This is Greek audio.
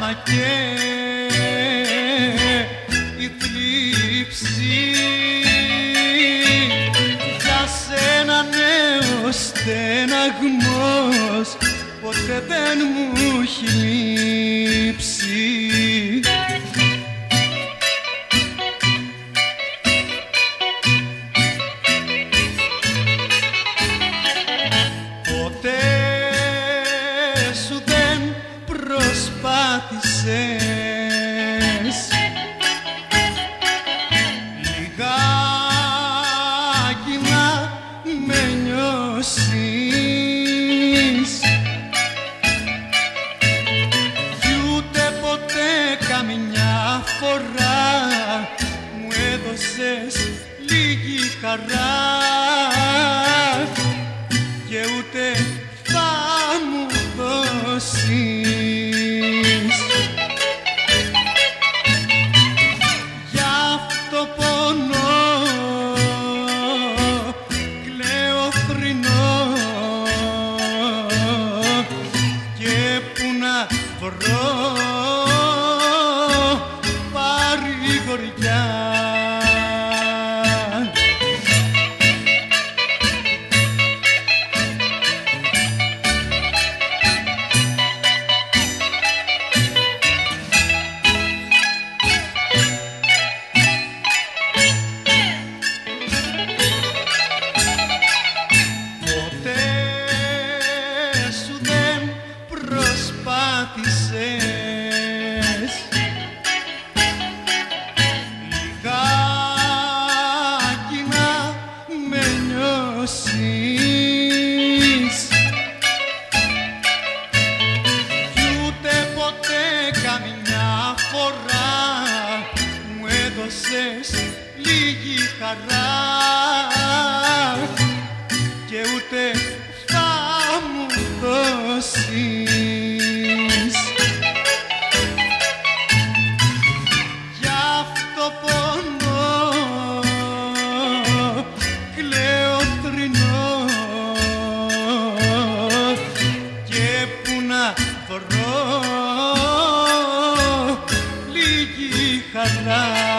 άμα και η θλίψη για σένα νέος στεναγμός ποτέ δεν μου έχει λείψει προσπάθησες Λιγάκι να με νιώσεις. Κι ούτε ποτέ καμιά φορά μου έδωσες λίγη χαρά παρηγοριά νιώσεις Κι ούτε ποτέ καμιά φορά μου έδωσες λίγη χαρά. Και ούτε θα μου δώσεις βρω λίγη χαρά